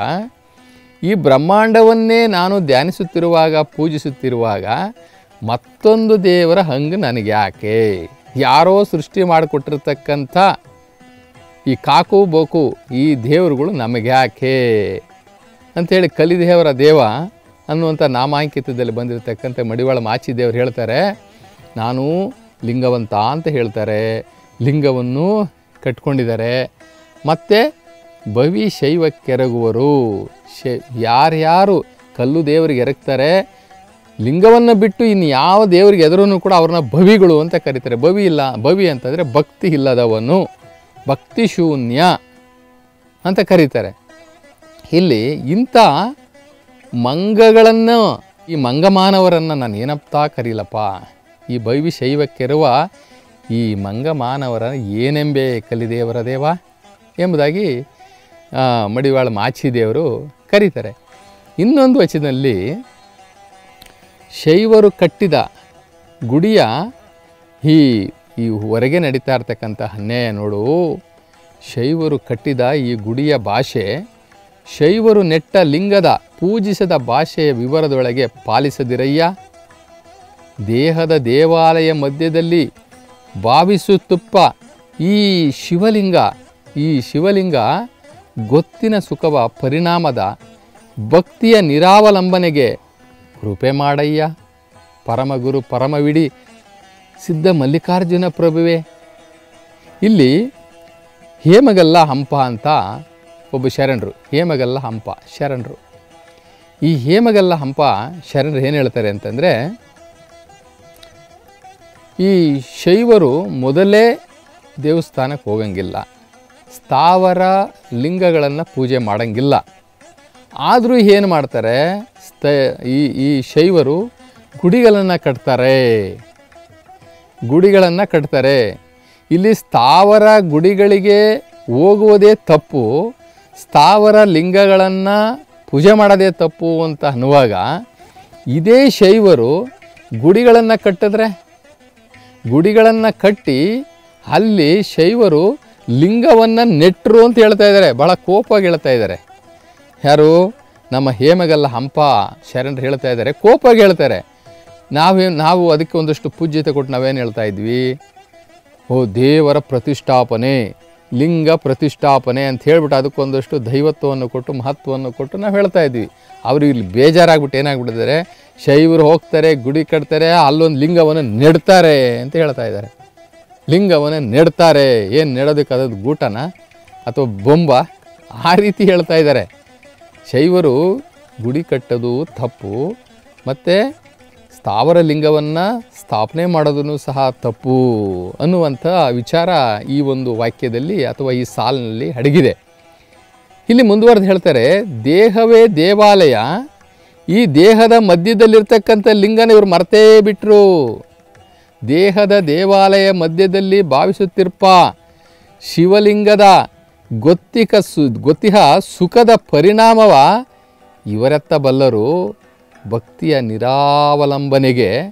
ಈ ಬ್ರಹ್ಮಾಂಡವನ್ನೇ ನಾನು ಧ್ಯಾನಿಸುತ್ತಿರುವಾಗ, ಪೂಜಿಸುತ್ತಿರುವಾಗ ಮತ್ತೊಂದು ದೇವರ ಹಂಗೆ ನನಗೆ ಯಾಕೆ? ಯಾರೋ ಸೃಷ್ಟಿ ಮಾಡಿಕೊಟ್ಟಿರ್ತಕ್ಕಂಥ ಈ ಕಾಕು ಬೋಕು ಈ ದೇವರುಗಳು ನಮಗೆ ಯಾಕೆ? ಅಂಥೇಳಿ ಕಲಿದೇವರ ದೇವ ಅನ್ನುವಂಥ ನಾಮಾಂಕಿತದಲ್ಲಿ ಬಂದಿರತಕ್ಕಂಥ ಮಡಿವಾಳ ಮಾಚಿದೇವರು ಹೇಳ್ತಾರೆ, ನಾನು ಲಿಂಗವಂತ ಅಂತ ಹೇಳ್ತಾರೆ. ಲಿಂಗವನ್ನು ಕಟ್ಕೊಂಡಿದ್ದಾರೆ. ಮತ್ತು ಭವಿ ಶೈವಕ್ಕೆರಗುವರು ಶೈ, ಯಾರ್ಯಾರು ಕಲ್ಲು ದೇವರಿಗೆ ಎರಗ್ತಾರೆ, ಲಿಂಗವನ್ನು ಬಿಟ್ಟು ಇನ್ನು ಯಾವ ದೇವರಿಗೆ ಎದುರೂ ಕೂಡ ಅವ್ರನ್ನ ಭವಿಗಳು ಅಂತ ಕರೀತಾರೆ. ಭವಿ ಇಲ್ಲ, ಭವಿ ಅಂತಂದರೆ ಭಕ್ತಿ ಇಲ್ಲದವನು. ಭಕ್ತಿ ಶೂನ್ಯ ಅಂತ ಕರೀತಾರೆ. ಇಲ್ಲಿ ಇಂಥ ಮಂಗಗಳನ್ನು, ಈ ಮಂಗಮಾನವರನ್ನು ನಾನು ಏನಪ್ತಾ ಕರೀಲಪ್ಪ, ಈ ಭೈವಿ ಶೈವಕ್ಕೆರುವ ಈ ಮಂಗಮಾನವರ ಏನೆಂಬೆ ಕಲಿದೇವರ ದೇವ ಎಂಬುದಾಗಿ ಮಡಿವಾಳ ಮಾಚಿ ದೇವರು ಕರೀತಾರೆ. ಇನ್ನೊಂದು ವಚನದಲ್ಲಿ, ಶೈವರು ಕಟ್ಟಿದ ಗುಡಿಯ ಈ ಈ ಹೊರಗೆ ನಡೀತಾ ಇರ್ತಕ್ಕಂಥ ಅನ್ಯಾಯ ನೋಡು, ಶೈವರು ಕಟ್ಟಿದ ಈ ಗುಡಿಯ ಭಾಷೆ ಶೈವರು ನೆಟ್ಟ ಲಿಂಗದ ಪೂಜಿಸದ ಭಾಷೆಯ ವಿವರದೊಳಗೆ ಪಾಲಿಸದಿರಯ್ಯ? ದೇಹದ ದೇವಾಲಯ ಮಧ್ಯದಲ್ಲಿ ಭಾವಿಸುತ್ತುಪ್ಪ ಈ ಶಿವಲಿಂಗ ಈ ಶಿವಲಿಂಗ ಗೊತ್ತಿನ ಸುಖವ ಪರಿಣಾಮದ ಭಕ್ತಿಯ ನಿರಾವಲಂಬನೆಗೆ ಕೃಪೆ ಮಾಡಯ್ಯ. ಪರಮಗುರು ಪರಮವಿಡಿ, ಸಿದ್ಧ ಮಲ್ಲಿಕಾರ್ಜುನ ಪ್ರಭುವೆ. ಇಲ್ಲಿ ಹೇಮಗಲ್ಲ ಹಂಪ ಅಂತ ಒಬ್ಬ ಶರಣರು, ಹೇಮಗಲ್ಲ ಹಂಪ, ಶರಣರು. ಈ ಹೇಮಗಲ್ಲ ಹಂಪ ಶರಣರು ಏನು ಹೇಳ್ತಾರೆ ಅಂತಂದರೆ, ಈ ಶೈವರು ಮೊದಲೇ ದೇವಸ್ಥಾನಕ್ಕೆ ಹೋಗಂಗಿಲ್ಲ, ಸ್ಥಾವರ ಲಿಂಗಗಳನ್ನು ಪೂಜೆ ಮಾಡಂಗಿಲ್ಲ. ಆದರೂ ಏನು ಮಾಡ್ತಾರೆ ಸ್ತ ಈ ಈ ಶೈವರು ಗುಡಿಗಳನ್ನು ಕಟ್ತಾರೆ. ಗುಡಿಗಳನ್ನು ಕಟ್ತಾರೆ. ಇಲ್ಲಿ ಸ್ಥಾವರ ಗುಡಿಗಳಿಗೆ ಹೋಗುವುದೇ ತಪ್ಪು. ಸ್ಥಾವರ ಲಿಂಗಗಳನ್ನು ಪೂಜೆ ಮಾಡೋದೇ ತಪ್ಪು ಅಂತ ಅನ್ನುವಾಗ ಇದೇ ಶೈವರು ಗುಡಿಗಳನ್ನು ಕಟ್ಟಿದ್ರೆ? ಗುಡಿಗಳನ್ನು ಕಟ್ಟಿ ಅಲ್ಲಿ ಶೈವರು ಲಿಂಗವನ್ನು ನೆಟ್ಟರು ಅಂತ ಹೇಳ್ತಾ ಇದ್ದಾರೆ ಭಾಳ ಕೋಪವಾಗಿ ಹೇಳ್ತಾ ಇದ್ದಾರೆ ಯಾರು? ನಮ್ಮ ಹೇಮಗಲ್ಲ ಹಂಪ ಶರಣರು ಹೇಳ್ತಾ ಇದ್ದಾರೆ ಕೋಪವಾಗಿ ಹೇಳ್ತಾರೆ. ನಾವೇ, ನಾವು ಅದಕ್ಕೆ ಒಂದಷ್ಟು ಪೂಜ್ಯತೆ ಕೊಟ್ಟು ನಾವೇನು ಹೇಳ್ತಾ ಇದ್ವಿ? ಓ ದೇವರ ಪ್ರತಿಷ್ಠಾಪನೆ. ಲಿಂಗ ಪ್ರತಿಷ್ಠಾಪನೆ ಅಂತ ಹೇಳ್ಬಿಟ್ಟು ಅದಕ್ಕೊಂದಷ್ಟು ದೈವತ್ವವನ್ನು ಕೊಟ್ಟು, ಮಹತ್ವವನ್ನು ಕೊಟ್ಟು ನಾವು ಹೇಳ್ತಾ ಇದ್ವಿ ಅವರು ಇಲ್ಲಿ ಬೇಜಾರಾಗ್ಬಿಟ್ಟು ಏನಾಗ್ಬಿಟ್ಟಿದ್ದಾರೆ? ಶೈವರು ಹೋಗ್ತಾರೆ, ಗುಡಿ ಕಟ್ತಾರೆ, ಅಲ್ಲೊಂದು ಲಿಂಗವನ್ನು ನೆಡ್ತಾರೆ ಅಂತ ಹೇಳ್ತಾ ಇದ್ದಾರೆ. ಲಿಂಗವನ್ನು ನೆಡ್ತಾರೆ. ಏನು ನೆಡೋದಕ್ಕೆ ಅದು ಗೂಟನ ಅಥವಾ ಬೊಂಬ? ಆ ರೀತಿ ಹೇಳ್ತಾ ಇದ್ದಾರೆ. ಶೈವರು ಗುಡಿ ಕಟ್ಟೋದು ತಪ್ಪು, ಮತ್ತು ಸ್ಥಾವರ ಲಿಂಗವನ್ನು ಸ್ಥಾಪನೆ ಮಾಡೋದನ್ನು ಸಹ ತಪ್ಪು ಅನ್ನುವಂಥ ವಿಚಾರ ಈ ಒಂದು ವಾಕ್ಯದಲ್ಲಿ ಅಥವಾ ಈ ಸಾಲಿನಲ್ಲಿ ಅಡಗಿದೆ ಇಲ್ಲಿ ಮುಂದುವರೆದು ಹೇಳ್ತಾರೆ, ದೇಹವೇ ದೇವಾಲಯ, ಈ ದೇಹದ ಮಧ್ಯದಲ್ಲಿರ್ತಕ್ಕಂಥ ಲಿಂಗನ ಇವರು ಮರ್ತೇ ಬಿಟ್ಟರು ದೇಹದ ದೇವಾಲಯ ಮಧ್ಯದಲ್ಲಿ ಭಾವಿಸುತ್ತಿರ್ಪ, ಶಿವಲಿಂಗದ ಗೊತ್ತಿಕ ಸು, ಗೊತ್ತಿಹ ಸುಖದ ಪರಿಣಾಮವ ಇವರೆತ್ತ ಬಲ್ಲರು. ಭಕ್ತಿಯ ನಿರಾವಲಂಬನೆಗೆ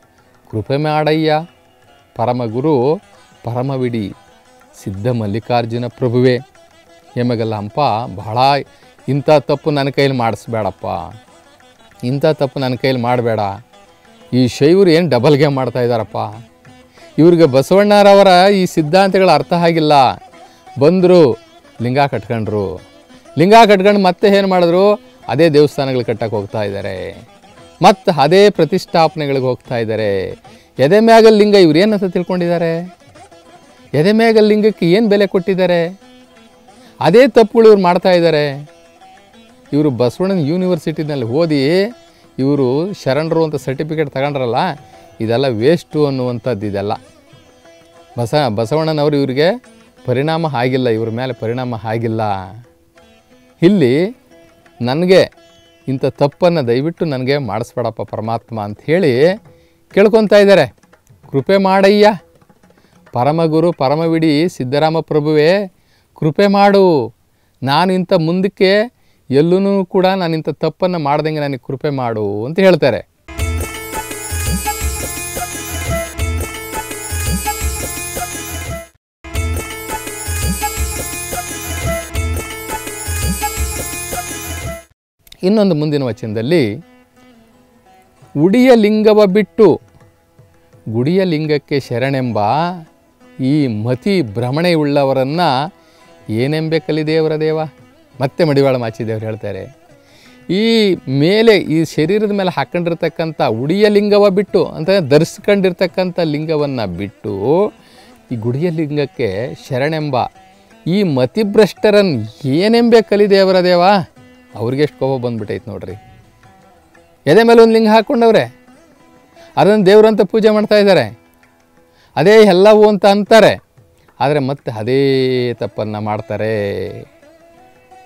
ಕೃಪೆ ಮಾಡಯ್ಯ. ಪರಮಗುರು, ಪರಮವಿಡಿ, ಸಿದ್ಧ ಮಲ್ಲಿಕಾರ್ಜುನ ಪ್ರಭುವೆ. ಹೆಮಗಲ್ಲ ಅಂಪ ಬಹಳ ಇಂಥ ತಪ್ಪು ನನ್ನ ಕೈಲಿ ಮಾಡಿಸ್ಬೇಡಪ್ಪ. ಇಂಥ ತಪ್ಪು ನನ್ನ ಕೈಲಿ ಮಾಡಬೇಡ. ಈ ಶೈವರು ಏನು ಡಬಲ್ಗೆ ಮಾಡ್ತಾ ಇದ್ದಾರಪ್ಪ. ಇವ್ರಿಗೆ ಬಸವಣ್ಣರವರ ಈ ಸಿದ್ಧಾಂತಗಳ ಅರ್ಥ ಆಗಿಲ್ಲ. ಬಂದರು, ಲಿಂಗ ಕಟ್ಕೊಂಡ್ರು. ಲಿಂಗ ಕಟ್ಕೊಂಡು ಮತ್ತೆ ಏನು ಮಾಡಿದ್ರು? ಅದೇ ದೇವಸ್ಥಾನಗಳು ಕಟ್ಟಕ್ಕೆ ಹೋಗ್ತಾ ಇದ್ದಾರೆ. ಮತ್ತು ಅದೇ ಪ್ರತಿಷ್ಠಾಪನೆಗಳಿಗೆ ಹೋಗ್ತಾ ಇದ್ದಾರೆ. ಎದೆ ಮ್ಯಾಗಲ್ ಲಿಂಗ ಇವ್ರು ಅಂತ ತಿಳ್ಕೊಂಡಿದ್ದಾರೆ? ಎದೆ ಮ್ಯಾಗಲ್ ಲಿಂಗಕ್ಕೆ ಏನು ಬೆಲೆ ಕೊಟ್ಟಿದ್ದಾರೆ? ಅದೇ ತಪ್ಪುಗಳು ಇವ್ರು ಮಾಡ್ತಾ ಇದ್ದಾರೆ. ಇವರು ಬಸವಣ್ಣನ ಯೂನಿವರ್ಸಿಟಿನಲ್ಲಿ ಓದಿ ಇವರು ಶರಣರು ಅಂತ ಸರ್ಟಿಫಿಕೇಟ್ ತಗೊಂಡ್ರಲ್ಲ, ಇದೆಲ್ಲ ವೇಸ್ಟು ಅನ್ನುವಂಥದ್ದು ಇದೆಲ್ಲ. ಬಸ, ಬಸವಣ್ಣನವರು ಇವರಿಗೆ ಪರಿಣಾಮ ಆಗಿಲ್ಲ, ಇವ್ರ ಮೇಲೆ ಪರಿಣಾಮ ಆಗಿಲ್ಲ. ಇಲ್ಲಿ ನನಗೆ ಇಂಥ ತಪ್ಪನ್ನು ದಯವಿಟ್ಟು ನನಗೆ ಮಾಡಿಸ್ಬೇಡಪ್ಪ ಪರಮಾತ್ಮ ಅಂತ ಹೇಳಿ ಕೇಳ್ಕೊತಾ ಇದ್ದಾರೆ. ಕೃಪೆ ಮಾಡಯ್ಯ. ಪರಮಗುರು, ಪರಮವಿಡಿ, ಸಿದ್ದರಾಮ ಪ್ರಭುವೇ, ಕೃಪೆ ಮಾಡು. ನಾನು ಇಂಥ ಮುಂದಕ್ಕೆ ಎಲ್ಲೂ ಕೂಡ ನಾನು ಇಂಥ ತಪ್ಪನ್ನು ಮಾಡ್ದಂಗೆ ನನಗೆ ಕೃಪೆ ಮಾಡು ಅಂತ ಹೇಳ್ತಾರೆ. ಇನ್ನೊಂದು ಮುಂದಿನ ವಚನದಲ್ಲಿ, ಉಡಿಯ ಲಿಂಗವ ಬಿಟ್ಟು ಗುಡಿಯ ಲಿಂಗಕ್ಕೆ ಶರಣೆಂಬ ಈ ಮತಿ ಭ್ರಮಣೆಯುಳ್ಳವರನ್ನು ಏನೆಂಬೆ ಕಲಿ ದೇವರ ದೇವ? ಮತ್ತೆ ಮಡಿವಾಳ ಮಾಚಿದೇವರು ಹೇಳ್ತಾರೆ, ಈ ಮೇಲೆ, ಈ ಶರೀರದ ಮೇಲೆ ಹಾಕೊಂಡಿರ್ತಕ್ಕಂಥ ಉಡಿಯ ಲಿಂಗವ ಬಿಟ್ಟು, ಅಂತ ಧರಿಸ್ಕೊಂಡಿರ್ತಕ್ಕಂಥ ಲಿಂಗವನ್ನು ಬಿಟ್ಟು, ಈ ಗುಡಿಯ ಲಿಂಗಕ್ಕೆ ಶರಣೆಂಬ ಈ ಮತಿಭ್ರಷ್ಟರನ್ನು ಏನೆಂಬೆ ಕಲಿದೇವರ ದೇವ? ಅವ್ರಿಗೆ ಎಷ್ಟು ಕೋಪ ಬಂದ್ಬಿಟ್ಟೈತೆ ನೋಡ್ರಿ. ಎದೆ ಮೇಲೆ ಒಂದು ಲಿಂಗ ಹಾಕ್ಕೊಂಡವ್ರೆ ಅದನ್ನು ದೇವ್ರಂತ ಪೂಜೆ ಮಾಡ್ತಾ ಇದ್ದಾರೆ. ಅದೇ ಎಲ್ಲವೂ ಅಂತ ಅಂತಾರೆ. ಆದರೆ ಮತ್ತೆ ಅದೇ ತಪ್ಪನ್ನು ಮಾಡ್ತಾರೆ.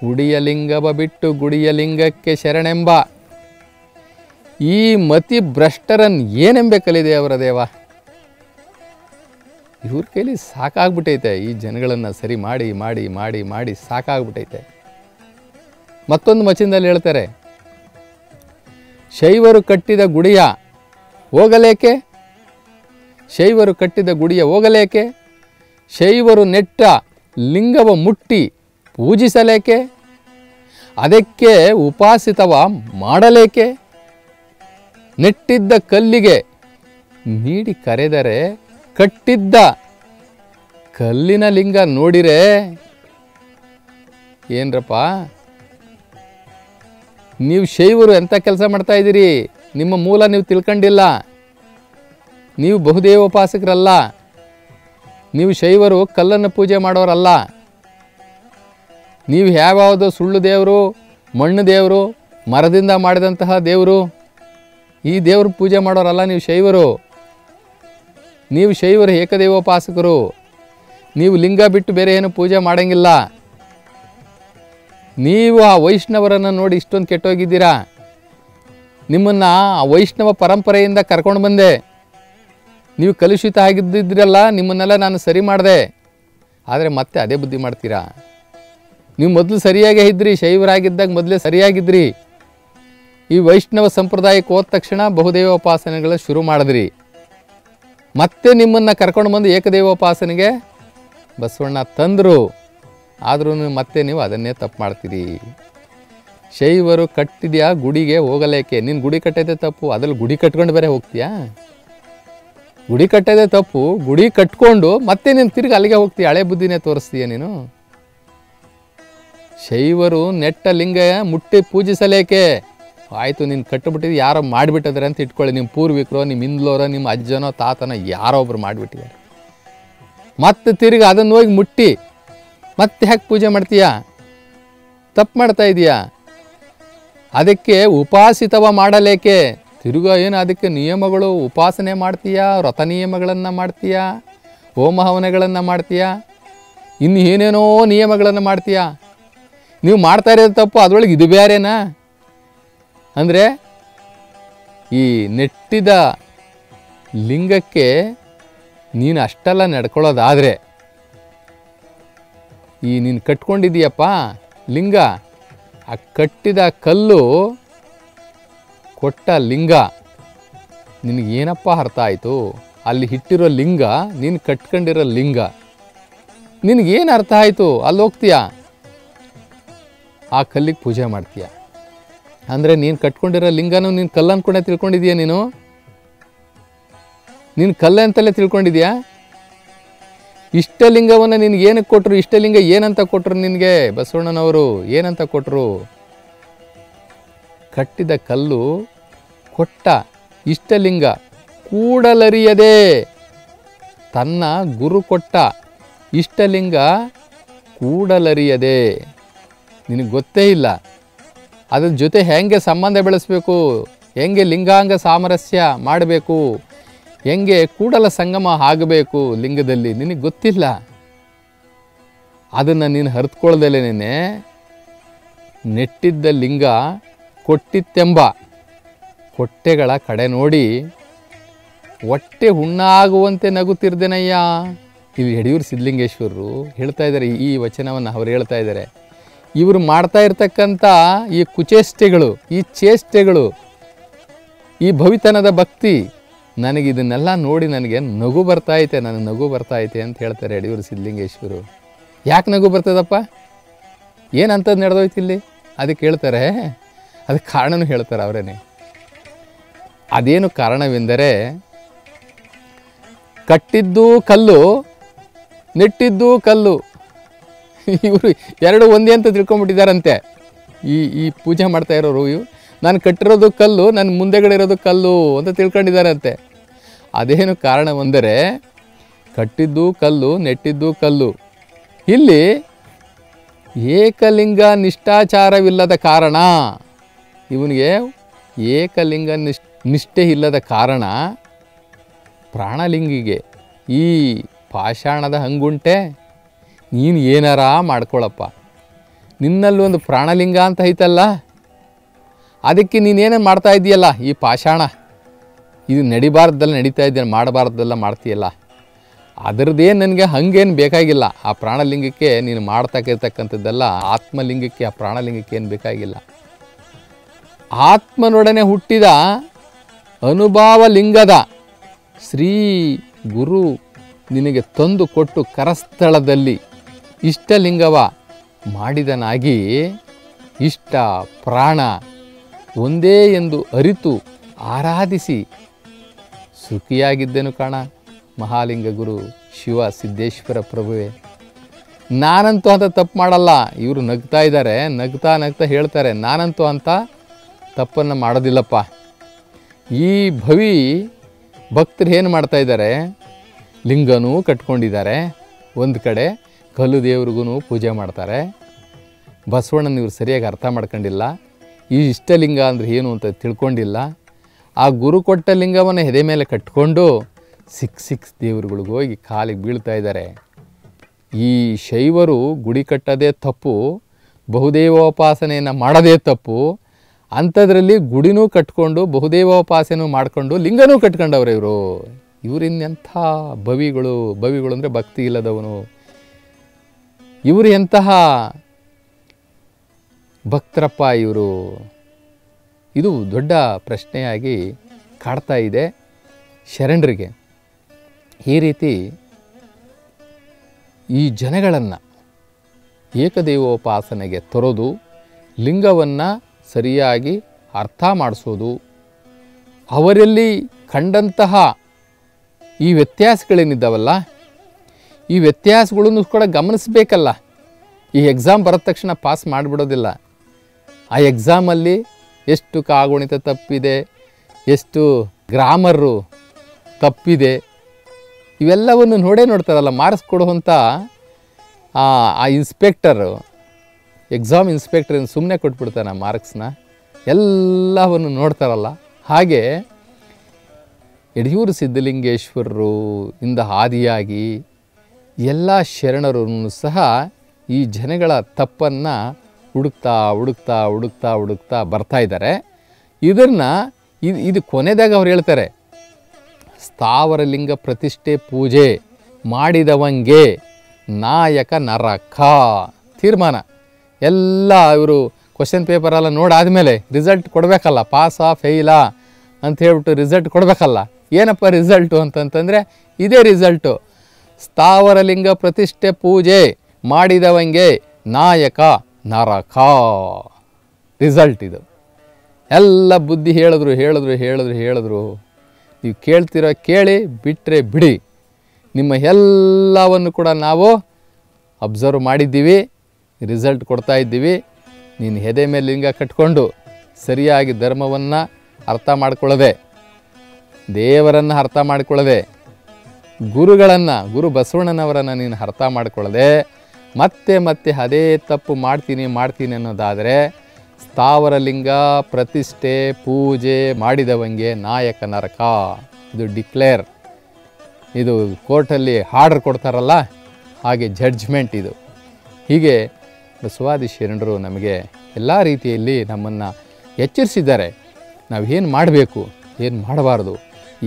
ಗುಡಿಯ ಲಿಂಗವ ಬಿಟ್ಟು ಗುಡಿಯ ಲಿಂಗಕ್ಕೆ ಶರಣೆಂಬ. ಈ ಮತಿ ಭ್ರಷ್ಟರನ್ನು ಏನೆಂಬೆ ಕಲಿದೆ ಅವರ ದೇವ? ಇವ್ರ ಕೈಲಿ ಸಾಕಾಗ್ಬಿಟ್ಟೈತೆ. ಈ ಜನಗಳನ್ನು ಸರಿ ಮಾಡಿ ಮಾಡಿ ಮಾಡಿ ಮಾಡಿ ಸಾಕಾಗ್ಬಿಟ್ಟೈತೆ. ಮತ್ತೊಂದು ಮಚಿಂದಲ್ಲಿ ಹೇಳ್ತಾರೆ, ಶೈವರು ಕಟ್ಟಿದ ಗುಡಿಯ ಹೋಗಲೇಕೆ? ಶೈವರು ಕಟ್ಟಿದ ಗುಡಿಯ ಹೋಗಲೇಕೆ? ಶೈವರು ನೆಟ್ಟ ಲಿಂಗವ ಮುಟ್ಟಿ ಪೂಜಿಸಲೇಕೆ? ಅದಕ್ಕೆ ಉಪಾಸಿತವ ಮಾಡಲೇಕೆ? ನೆಟ್ಟಿದ್ದ ಕಲ್ಲಿಗೆ ನೀಡಿ ಕರೆದರೆ ಕಟ್ಟಿದ್ದ ಕಲ್ಲಿನ ಲಿಂಗ ನೋಡಿರೆ ಏನ್ರಪ್ಪ? ನೀವು ಶೈವರು ಎಂಥ ಕೆಲಸ ಮಾಡ್ತಾ ಇದ್ದೀರಿ? ನಿಮ್ಮ ಮೂಲ ನೀವು ತಿಳ್ಕೊಂಡಿಲ್ಲ. ನೀವು ಬಹುದೇವೋಪಾಸಕರಲ್ಲ. ನೀವು ಶೈವರು, ಕಲ್ಲನ್ನು ಪೂಜೆ ಮಾಡೋರಲ್ಲ. ನೀವು ಯಾವ್ಯಾವುದೋ ಸುಳ್ಳು ದೇವರು, ಮಣ್ಣು ದೇವರು, ಮರದಿಂದ ಮಾಡಿದಂತಹ ದೇವರು, ಈ ದೇವ್ರ ಪೂಜೆ ಮಾಡೋರಲ್ಲ ನೀವು ಶೈವರು. ನೀವು ಶೈವರು ಏಕದೇವೋಪಾಸಕರು. ನೀವು ಲಿಂಗ ಬಿಟ್ಟು ಬೇರೆ ಏನು ಪೂಜೆ ಮಾಡಂಗಿಲ್ಲ. ನೀವು ಆ ವೈಷ್ಣವರನ್ನು ನೋಡಿ ಇಷ್ಟೊಂದು ಕೆಟ್ಟೋಗಿದ್ದೀರಾ? ನಿಮ್ಮನ್ನು ಆ ವೈಷ್ಣವ ಪರಂಪರೆಯಿಂದ ಕರ್ಕೊಂಡು ಬಂದೆ. ನೀವು ಕಲುಷಿತ ಆಗಿದ್ದಿದ್ರಲ್ಲ, ನಿಮ್ಮನ್ನೆಲ್ಲ ನಾನು ಸರಿ ಮಾಡಿದೆ. ಆದರೆ ಮತ್ತೆ ಅದೇ ಬುದ್ಧಿ ಮಾಡ್ತೀರಾ? ನೀವು ಮೊದಲು ಸರಿಯಾಗೇ ಇದ್ರಿ, ಶೈವರಾಗಿದ್ದಾಗ ಮೊದಲೇ ಸರಿಯಾಗಿದ್ರಿ. ಈ ವೈಷ್ಣವ ಸಂಪ್ರದಾಯಕ್ಕೆ ಹೋದ ತಕ್ಷಣ ಬಹುದೇವೋಪಾಸನೆಗಳ ಶುರು ಮಾಡಿದ್ರಿ. ಮತ್ತೆ ನಿಮ್ಮನ್ನು ಕರ್ಕೊಂಡು ಬಂದು ಏಕದೇವೋಪಾಸನೆಗೆ ಬಸವಣ್ಣ ತಂದರು. ಆದ್ರೂ ಮತ್ತೆ ನೀವು ಅದನ್ನೇ ತಪ್ಪು ಮಾಡ್ತೀರಿ. ಶೈವರು ಕಟ್ಟಿದ್ಯಾ ಗುಡಿಗೆ ಹೋಗಲೇಕೆ? ನೀನು ಗುಡಿ ಕಟ್ಟೋದೇ ತಪ್ಪು, ಅದ್ರಲ್ಲಿ ಗುಡಿ ಕಟ್ಕೊಂಡು ಬೇರೆ ಹೋಗ್ತೀಯಾ? ಗುಡಿ ಕಟ್ಟೋದೇ ತಪ್ಪು, ಗುಡಿ ಕಟ್ಕೊಂಡು ಮತ್ತೆ ನೀನು ತಿರ್ಗಿ ಅಲ್ಲಿಗೆ ಹೋಗ್ತೀಯ? ಹಳೆ ಬುದ್ಧಿನೇ ತೋರಿಸ್ತೀಯ ನೀನು? ಶೈವರು ನೆಟ್ಟ ಲಿಂಗ ಮುಟ್ಟಿ ಪೂಜಿಸಲೇಕೆ? ಆಯಿತು, ನೀನು ಕಟ್ಟಿಬಿಟ್ಟಿದ್ದು ಯಾರೋ ಮಾಡಿಬಿಟ್ಟಿದ್ರೆ ಅಂತ ಇಟ್ಕೊಳ್ಳಿ. ನಿಮ್ಮ ಪೂರ್ವಿಕರೋ ನಿಮ್ಮ ಹಿಂದ್ಲೋರೋ ನಿಮ್ಮ ಅಜ್ಜನೋ, ತಾತನೋ ಯಾರೋ ಒಬ್ರು ಮಾಡಿಬಿಟ್ಟಿದ್ದಾರೆ. ಮತ್ತೆ ತಿರ್ಗಿ ಅದನ್ನು ಹೋಗಿ ಮುಟ್ಟಿ. ಮತ್ತೆ ಯಾಕೆ ಪೂಜೆ ಮಾಡ್ತೀಯಾ? ತಪ್ಪು ಮಾಡ್ತಾ ಇದೀಯಾ? ಅದಕ್ಕೆ ಉಪಾಸಿತವ ಮಾಡಲೇಕೆ? ತಿರುಗ ಏನು ಅದಕ್ಕೆ ನಿಯಮಗಳು ಉಪಾಸನೆ ಮಾಡ್ತೀಯಾ? ವ್ರತ ನಿಯಮಗಳನ್ನು ಮಾಡ್ತೀಯಾ? ಹೋಮ ಹವನಗಳನ್ನು ಮಾಡ್ತೀಯಾ? ಇನ್ನು ಏನೇನೋ ನಿಯಮಗಳನ್ನು ಮಾಡ್ತೀಯಾ? ನೀವು ಮಾಡ್ತಾ ಇರೋದು ತಪ್ಪು, ಅದರೊಳಗೆ ಇದು ಬೇರೆನಾ? ಅಂದರೆ ಈ ನೆಟ್ಟಿದ ಲಿಂಗಕ್ಕೆ ನೀನು ಅಷ್ಟೆಲ್ಲ ನಡ್ಕೊಳ್ಳೋದಾದರೆ ಈ ನೀನು ಕಟ್ಕೊಂಡಿದ್ದೀಯಪ್ಪ, ಲಿಂಗ. ಆ ಕಟ್ಟಿದ ಕಲ್ಲು ಕೊಟ್ಟ ಲಿಂಗ. ನಿನಗೇನಪ್ಪ ಅರ್ಥ ಆಯಿತು? ಅಲ್ಲಿ ಇಟ್ಟಿರೋ ಲಿಂಗ, ನೀನು ಕಟ್ಕೊಂಡಿರೋ ಲಿಂಗ. ನಿನಗೇನು ಅರ್ಥ ಆಯಿತು? ಅಲ್ಲಿ ಹೋಗ್ತೀಯಾ? ಆ ಕಲ್ಲಿಗೆ ಪೂಜೆ ಮಾಡ್ತೀಯ? ಅಂದರೆ ನೀನು ಕಟ್ಕೊಂಡಿರೋ ಲಿಂಗನೂ ನೀನು ಕಲ್ಲು ಅಂದ್ಕೊಂಡೆ ತಿಳ್ಕೊಂಡಿದೀಯ ನೀನು? ನೀನು ಕಲ್ಲೆ ಅಂತಲೇ ತಿಳ್ಕೊಂಡಿದ್ಯಾ ಇಷ್ಟಲಿಂಗವನ್ನು ನಿನಗೆ ಏನಕ್ಕೆ ಕೊಟ್ಟರು ಇಷ್ಟಲಿಂಗ ಏನಂತ ಕೊಟ್ಟರು ನಿನಗೆ? ಬಸವಣ್ಣನವರು ಏನಂತ ಕೊಟ್ಟರು ಕಟ್ಟಿದ ಕಲ್ಲು ಕೊಟ್ಟ ಇಷ್ಟಲಿಂಗ ಕೂಡಲರಿಯದೆ ತನ್ನ ಗುರು ಕೊಟ್ಟ ಇಷ್ಟಲಿಂಗ ಕೂಡಲರಿಯದೆ. ನಿನಗೆ ಗೊತ್ತೇ ಇಲ್ಲ. ಅದ್ರ ಜೊತೆ ಹೆಂಗೆ ಸಂಬಂಧ ಬೆಳೆಸಬೇಕು? ಹೆಂಗೆ ಲಿಂಗಾಂಗ ಸಾಮರಸ್ಯ ಮಾಡಬೇಕು? ಹೆಂಗೆ ಕೂಡಲ ಸಂಗಮ ಆಗಬೇಕು ಲಿಂಗದಲ್ಲಿ ನಿನಗೆ ಗೊತ್ತಿಲ್ಲ? ಅದನ್ನು ನೀನು ಹರಿದುಕೊಳ್ಳದಲೇನೆ ನೆಟ್ಟಿದ್ದ ಲಿಂಗ ಕೊಟ್ಟಿತ್ತೆಂಬ ಕೊಟ್ಟೆಗಳ ಕಡೆ ನೋಡಿ ಹೊಟ್ಟೆ ಹುಣ್ಣಾಗುವಂತೆ ನಗುತ್ತಿರ್ದೇನಯ್ಯ. ಇಲ್ಲಿ ಯಡಿಯೂರು ಸಿದ್ಧಲಿಂಗೇಶ್ವರರು ಹೇಳ್ತಾ ಇದ್ದಾರೆ ಈ ವಚನವನ್ನು ಅವ್ರು ಹೇಳ್ತಾ ಇದ್ದಾರೆ ಇವರು ಮಾಡ್ತಾ ಇರ್ತಕ್ಕಂಥ ಈ ಕುಚೇಷ್ಟೆಗಳು, ಈ ಚೇಷ್ಟೆಗಳು, ಈ ಭವಿತನದ ಭಕ್ತಿ ನನಗೆ ಇದನ್ನೆಲ್ಲ ನೋಡಿ ನನಗೆ ನಗು ಬರ್ತಾ ಐತೆ, ನನಗೆ ನಗು ಬರ್ತಾ ಐತೆ ಅಂತ ಹೇಳ್ತಾರೆ ಯಡಿಯೂರು ಸಿದ್ಧಲಿಂಗೇಶ್ವರು. ಯಾಕೆ ನಗು ಬರ್ತದಪ್ಪ? ಏನಂತದ್ದು ನಡೆದೋಯ್ತು ಇಲ್ಲಿ? ಅದಕ್ಕೆ ಹೇಳ್ತಾರೆ, ಅದಕ್ಕೆ ಕಾರಣನೂ ಹೇಳ್ತಾರೆ ಅವರೇನೆ. ಅದೇನು ಕಾರಣವೆಂದರೆ, ಕಟ್ಟಿದ್ದು ಕಲ್ಲು, ನೆಟ್ಟಿದ್ದು ಕಲ್ಲು. ಇವರು ಎರಡು ಒಂದೇ ಅಂತ ತಿಳ್ಕೊಂಬಿಟ್ಟಿದ್ದಾರಂತೆ ಈ ಈ ಪೂಜೆ ಮಾಡ್ತಾ ಇರೋರು ಇವು ನಾನು ಕಟ್ಟಿರೋದು ಕಲ್ಲು ನನ್ನ ಮುಂದೆಗಡೆ ಇರೋದು ಕಲ್ಲು ಅಂತ ತಿಳ್ಕೊಂಡಿದ್ದಾರಂತೆ. ಅದೇನು ಕಾರಣವೆಂದರೆ ಕಟ್ಟಿದ್ದು ಕಲ್ಲು, ನೆಟ್ಟಿದ್ದು ಕಲ್ಲು. ಇಲ್ಲಿ ಏಕಲಿಂಗ ನಿಷ್ಠಾಚಾರವಿಲ್ಲದ ಕಾರಣ, ಇವನಿಗೆ ಏಕಲಿಂಗ ನಿಷ್, ನಿಷ್ಠೆ ಇಲ್ಲದ ಕಾರಣ ಪ್ರಾಣಲಿಂಗಿಗೆ ಈ ಪಾಷಾಣದ ಹಂಗುಂಟೆ ನೀನು ಏನಾರ ಮಾಡ್ಕೊಳಪ್ಪ. ನಿನ್ನಲ್ಲಿ ಒಂದು ಪ್ರಾಣಲಿಂಗ ಅಂತ ಐತಲ್ಲ? ಅದಕ್ಕೆ ನೀನೇನೇ ಮಾಡ್ತಾ ಇದೆಯಲ್ಲ, ಈ ಪಾಷಾಣ. ಇದು ನಡಿಬಾರ್ದಲ್ಲ, ನಡೀತಾ ಇದೆಯಲ್ಲ, ಮಾಡಬಾರ್ದಲ್ಲ, ಮಾಡ್ತೀಯಲ್ಲ. ಅದರದ್ದೇ ನನಗೆ ಹಂಗೇನು ಬೇಕಾಗಿಲ್ಲ. ಆ ಪ್ರಾಣಲಿಂಗಕ್ಕೆ ನೀನು ಮಾಡ್ತಕ್ಕಿರ್ತಕ್ಕಂಥದ್ದೆಲ್ಲ ಆತ್ಮಲಿಂಗಕ್ಕೆ, ಆ ಪ್ರಾಣಲಿಂಗಕ್ಕೆ ಏನು ಬೇಕಾಗಿಲ್ಲ. ಆತ್ಮನೊಡನೆ ಹುಟ್ಟಿದ ಅನುಭಾವ ಲಿಂಗದ ಶ್ರೀ ಗುರು ನಿನಗೆ ತಂದು ಕೊಟ್ಟು ಕರಸ್ಥಳದಲ್ಲಿ ಇಷ್ಟಲಿಂಗವ ಮಾಡಿದನಾಗಿ ಇಷ್ಟ ಪ್ರಾಣ ಒಂದೇ ಎಂದು ಅರಿತು ಆರಾಧಿಸಿ ಸುಖಿಯಾಗಿದ್ದೇನು ಕಾಣ? ಮಹಾಲಿಂಗ ಗುರು ಶಿವ ಸಿದ್ದೇಶ್ವರ ಪ್ರಭುವೆ. ನಾನಂತೂ ಅಂತ ತಪ್ಪು ಮಾಡಲ್ಲ. ಇವರು ನಗ್ತಾ ಇದ್ದಾರೆ. ನಗ್ತಾ ನಗ್ತಾ ಹೇಳ್ತಾರೆ. ನಾನಂತೂ ಅಂತ ತಪ್ಪನ್ನು ಮಾಡೋದಿಲ್ಲಪ್ಪ. ಈ ಭವಿ ಭಕ್ತರು ಏನು ಮಾಡ್ತಾ ಇದ್ದಾರೆ? ಲಿಂಗನೂ ಕಟ್ಕೊಂಡಿದ್ದಾರೆ. ಒಂದು ಕಡೆ ಕಲ್ಲು ದೇವ್ರಿಗೂ ಪೂಜೆ ಮಾಡ್ತಾರೆ. ಬಸವಣ್ಣನ ಇವರು ಸರಿಯಾಗಿ ಅರ್ಥ ಮಾಡ್ಕೊಂಡಿಲ್ಲ. ಈ ಇಷ್ಟಲಿಂಗ ಅಂದರೆ ಏನು ಅಂತ ತಿಳ್ಕೊಂಡಿಲ್ಲ. ಆ ಗುರು ಕೊಟ್ಟ ಲಿಂಗವನ್ನು ಎದೆ ಮೇಲೆ ಕಟ್ಕೊಂಡು ಸಿಕ್ ಸಿಕ್ಸ್ ದೇವರುಗಳಿಗೆ ಹೋಗಿ ಕಾಲಿಗೆ ಬೀಳ್ತಾ ಇದ್ದಾರೆ ಈ ಶೈವರು ಗುಡಿ ಕಟ್ಟೋದೇ ತಪ್ಪು, ಬಹುದೇವೋಪಾಸನೆಯನ್ನು ಮಾಡೋದೇ ತಪ್ಪು, ಅಂಥದ್ರಲ್ಲಿ ಗುಡಿನೂ ಕಟ್ಕೊಂಡು ಬಹುದೇವೋಪಾಸನೂ ಮಾಡಿಕೊಂಡು ಲಿಂಗನೂ ಕಟ್ಕೊಂಡವ್ರೆ ಇವರು. ಇವರಿನ್ನೆಂಥ ಭವಿಗಳು ಭವಿಗಳು ಅಂದರೆ ಭಕ್ತಿ ಇಲ್ಲದವನು. ಇವರು ಎಂತಹ ಭಕ್ತರಪ್ಪ ಇವರು. ಇದು ದೊಡ್ಡ ಪ್ರಶ್ನೆಯಾಗಿ ಕಾಡ್ತಾ ಇದೆ ಶರಣರಿಗೆ. ಈ ರೀತಿ ಈ ಜನಗಳನ್ನು ಏಕದೇವೋಪಾಸನೆಗೆ ತರೋದು ಲಿಂಗವನ್ನು ಸರಿಯಾಗಿ ಅರ್ಥ ಮಾಡಿಸೋದು, ಅವರಲ್ಲಿ ಕಂಡಂತಹ ಈ ವ್ಯತ್ಯಾಸಗಳೇನಿದ್ದಾವಲ್ಲ, ಈ ವ್ಯತ್ಯಾಸಗಳನ್ನು ಕೂಡ ಗಮನಿಸಬೇಕಲ್ಲ. ಈ ಎಕ್ಸಾಮ್ ಬರದ ತಕ್ಷಣ ಪಾಸ್ ಮಾಡಿಬಿಡೋದಿಲ್ಲ. ಆ ಎಕ್ಸಾಮಲ್ಲಿ ಎಷ್ಟು ಕಾಗುಣಿತ ತಪ್ಪಿದೆ, ಎಷ್ಟು ಗ್ರಾಮರು ತಪ್ಪಿದೆ, ಇವೆಲ್ಲವನ್ನು ನೋಡೇ ನೋಡ್ತಾರಲ್ಲ ಮಾರ್ಕ್ಸ್ ಕೊಡುವಂಥ ಆ ಇನ್ಸ್ಪೆಕ್ಟರು ಎಕ್ಸಾಮ್ ಇನ್ಸ್ಪೆಕ್ಟರ್ ಸುಮ್ಮನೆ ಕೊಟ್ಬಿಡ್ತಾನೆ ಆ ಮಾರ್ಕ್ಸ್ನ ಎಲ್ಲವನ್ನು ನೋಡ್ತಾರಲ್ಲ. ಹಾಗೆ ಯಡಿಯೂರು ಸಿದ್ಧಲಿಂಗೇಶ್ವರರು ಇಂದ ಹಾದಿಯಾಗಿ ಎಲ್ಲ ಶರಣರನ್ನು ಸಹ ಈ ಜನಗಳ ತಪ್ಪನ್ನು ಹುಡುಕ್ತಾ ಹುಡುಕ್ತಾ ಹುಡುಕ್ತಾ ಹುಡುಕ್ತಾ ಬರ್ತಾ ಇದ್ದಾರೆ. ಇದನ್ನು ಇದು ಇದು ಕೊನೆದಾಗ ಅವ್ರು ಹೇಳ್ತಾರೆ ಸ್ಥಾವರಲಿಂಗ ಪ್ರತಿಷ್ಠೆ ಪೂಜೆ ಮಾಡಿದವಂಗೆ ನಾಯಕ ನರಕ. ತೀರ್ಮಾನ. ಎಲ್ಲ ಇವರು ಕ್ವಶನ್ ಪೇಪರೆಲ್ಲ ನೋಡಾದಮೇಲೆ ರಿಸಲ್ಟ್ ಕೊಡಬೇಕಲ್ಲ ಪಾಸಾ ಫೇಲಾ ಅಂತ ಹೇಳ್ಬಿಟ್ಟು ರಿಸಲ್ಟ್ ಕೊಡಬೇಕಲ್ಲ. ಏನಪ್ಪ ರಿಸಲ್ಟು ಅಂತಂತಂದರೆ, ಇದೇ ರಿಸಲ್ಟು ಸ್ಥಾವರಲಿಂಗ ಪ್ರತಿಷ್ಠೆ ಪೂಜೆ ಮಾಡಿದವಂಗೆ ನಾಯಕ ನರಕ. ರಿಸಲ್ಟ್ ಇದು. ಎಲ್ಲ ಬುದ್ಧಿ ಹೇಳಿದ್ರು ಹೇಳಿದ್ರು ಹೇಳಿದ್ರು ಹೇಳಿದ್ರು. ನೀವು ಕೇಳ್ತಿರೋ ಕೇಳಿ ಬಿಟ್ಟರೆ ಬಿಡಿ. ನಿಮ್ಮ ಎಲ್ಲವನ್ನು ಕೂಡ ನಾವು ಅಬ್ಸರ್ವ್ ಮಾಡಿದ್ದೀವಿ ರಿಸಲ್ಟ್ ಕೊಡ್ತಾ ಇದ್ದೀವಿ. ನೀನು ಹೆದೆ ಮೇಲೆ ಲಿಂಗ ಕಟ್ಕೊಂಡು ಸರಿಯಾಗಿ ಧರ್ಮವನ್ನು ಅರ್ಥ ಮಾಡಿಕೊಳ್ಳದೆ, ದೇವರನ್ನು ಅರ್ಥ ಮಾಡಿಕೊಳ್ಳದೆ, ಗುರುಗಳನ್ನು, ಗುರು ಬಸವಣ್ಣನವರನ್ನು ನೀನು ಅರ್ಥ ಮಾಡಿಕೊಳ್ಳದೆ ಮತ್ತೆ ಮತ್ತೆ ಅದೇ ತಪ್ಪು ಮಾಡ್ತೀನಿ ಮಾಡ್ತೀನಿ ಅನ್ನೋದಾದರೆ ಸ್ಥಾವರಲಿಂಗ, ಪ್ರತಿಷ್ಠೆ, ಪೂಜೆ ಮಾಡಿದವಂಗೆ ನಾಯಕ ನರಕ. ಇದು ಡಿಕ್ಲೇರ್. ಇದು ಕೋರ್ಟಲ್ಲಿ ಆರ್ಡರ್ ಕೊಡ್ತಾರಲ್ಲ, ಹಾಗೆ ಜಡ್ಜ್ಮೆಂಟ್ ಇದು. ಹೀಗೆ ಬಸವಾದಿ ಶರಣರು ನಮಗೆ ಎಲ್ಲ ರೀತಿಯಲ್ಲಿ ನಮ್ಮನ್ನು ಎಚ್ಚರಿಸಿದ್ದಾರೆ. ನಾವು ಏನು ಮಾಡಬೇಕು, ಏನು ಮಾಡಬಾರ್ದು,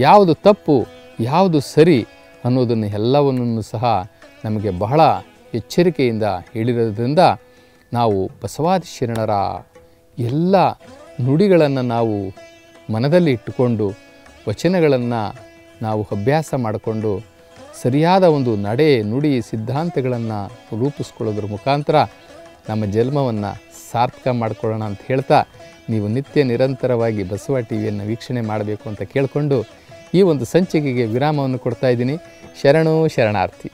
ಯಾವುದು ತಪ್ಪು, ಯಾವುದು ಸರಿ ಅನ್ನೋದನ್ನು ಎಲ್ಲವನ್ನೂ ಸಹ ನಮಗೆ ಬಹಳ ಎಚ್ಚರಿಕೆಯಿಂದ ಹೇಳಿರೋದ್ರಿಂದ ನಾವು ಬಸವಾದಿ ಶರಣರ ಎಲ್ಲ ನುಡಿಗಳನ್ನು ನಾವು ಮನದಲ್ಲಿ ಇಟ್ಟುಕೊಂಡು ವಚನಗಳನ್ನು ನಾವು ಅಭ್ಯಾಸ ಮಾಡಿಕೊಂಡು ಸರಿಯಾದ ಒಂದು ನಡೆ, ನುಡಿ, ಸಿದ್ಧಾಂತಗಳನ್ನು ರೂಪಿಸ್ಕೊಳ್ಳೋದ್ರ ಮುಖಾಂತರ ನಮ್ಮ ಜನ್ಮವನ್ನು ಸಾರ್ಥಕ ಮಾಡಿಕೊಳ್ಳೋಣ ಅಂತ ಹೇಳ್ತಾ ನೀವು ನಿತ್ಯ ನಿರಂತರವಾಗಿ ಬಸವ ಟಿ ವಿಯನ್ನು ವೀಕ್ಷಣೆ ಮಾಡಬೇಕು ಅಂತ ಕೇಳಿಕೊಂಡು ಈ ಒಂದು ಸಂಚಿಕೆಗೆ ವಿರಾಮವನ್ನು ಕೊಡ್ತಾ ಇದ್ದೀನಿ. ಶರಣು ಶರಣಾರ್ಥಿ.